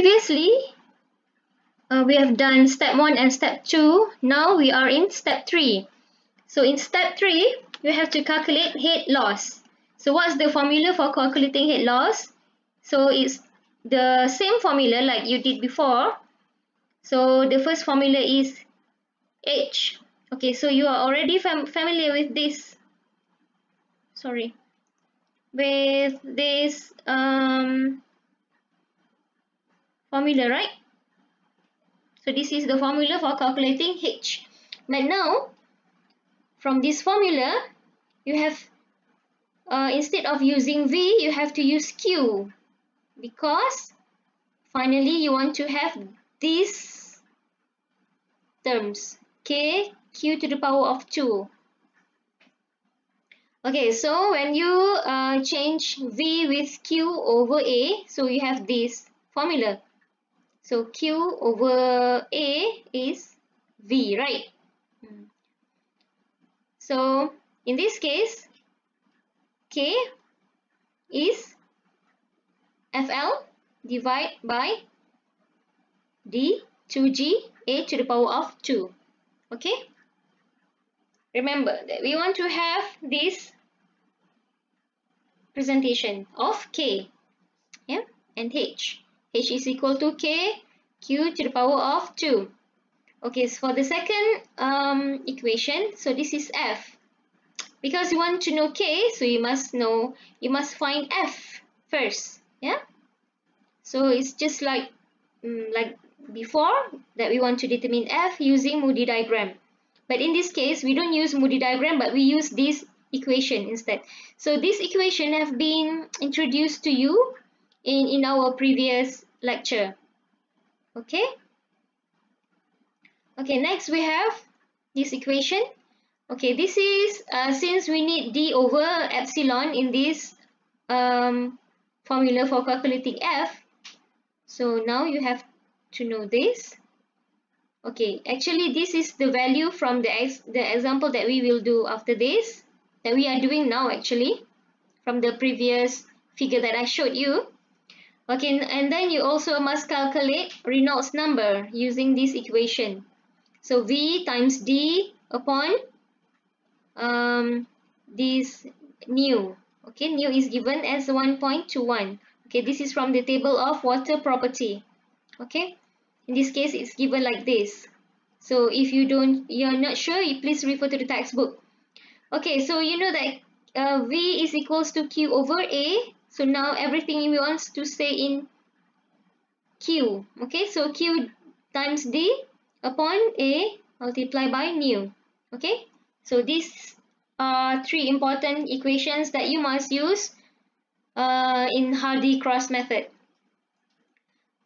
Previously, uh, we have done step 1 and step 2. Now we are in step 3. So in step 3, you have to calculate head loss. So what's the formula for calculating head loss? So it's the same formula like you did before. So the first formula is H. Okay, so you are already fam familiar with this. Sorry. With this um, formula, right? So this is the formula for calculating H. But now, from this formula, you have, uh, instead of using V, you have to use Q. Because, finally, you want to have these terms. K, Q to the power of 2. Okay, so when you uh, change V with Q over A, so you have this formula. So Q over A is V, right? Hmm. So in this case, K is FL divided by D 2G A to the power of 2. Okay? Remember that we want to have this presentation of K yeah, and H. H is equal to K, Q to the power of 2. Okay, so for the second um, equation, so this is F. Because you want to know K, so you must know, you must find F first. Yeah? So it's just like, um, like before that we want to determine F using Moody diagram. But in this case, we don't use Moody diagram, but we use this equation instead. So this equation have been introduced to you in, in our previous lecture. Okay? Okay, next we have this equation. Okay, this is uh, since we need d over epsilon in this um, formula for calculating f. So now you have to know this. Okay, actually this is the value from the, ex the example that we will do after this, that we are doing now actually, from the previous figure that I showed you. Okay, and then you also must calculate Reynolds number using this equation. So V times D upon um, this nu. Okay, nu is given as 1.21. Okay, this is from the table of water property. Okay, in this case, it's given like this. So if you don't, you're not sure, you please refer to the textbook. Okay, so you know that uh, V is equals to Q over A so now everything we want to stay in Q. Okay, so Q times D upon A multiplied by nu. Okay, so these are three important equations that you must use uh, in Hardy-Cross method.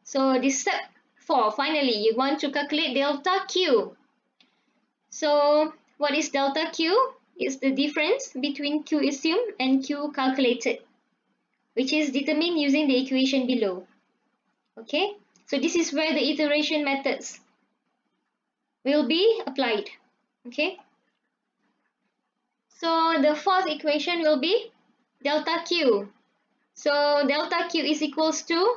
So this step 4, finally, you want to calculate delta Q. So what is delta Q? It's the difference between Q assumed and Q calculated which is determined using the equation below. Okay, so this is where the iteration methods will be applied. Okay, so the fourth equation will be delta Q. So delta Q is equals to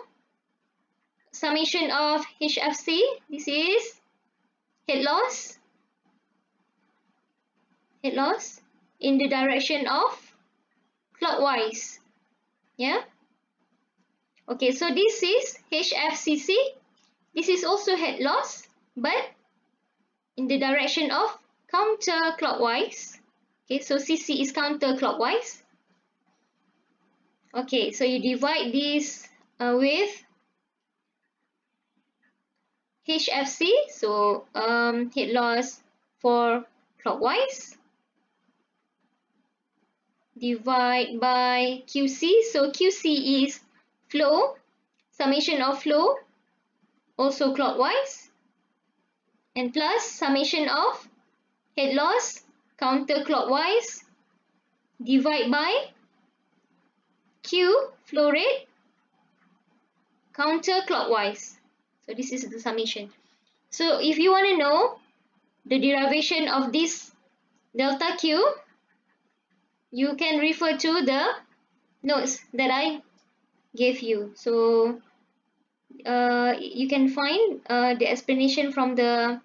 summation of HFC. This is head loss, head loss in the direction of clockwise yeah? Okay so this is HFCC this is also head loss but in the direction of counterclockwise. Okay so CC is counterclockwise. Okay so you divide this uh, with HFC so um, head loss for clockwise divide by QC. So QC is flow, summation of flow, also clockwise, and plus summation of head loss, counterclockwise, divide by Q, flow rate, counterclockwise. So this is the summation. So if you want to know the derivation of this delta Q, you can refer to the notes that I gave you. So uh, you can find uh, the explanation from the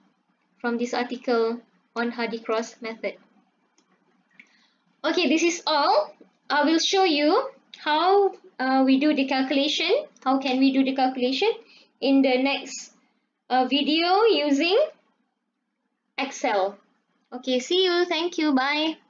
from this article on Hardy-Cross method. Okay, this is all. I will show you how uh, we do the calculation. How can we do the calculation in the next uh, video using Excel. Okay, see you. Thank you. Bye.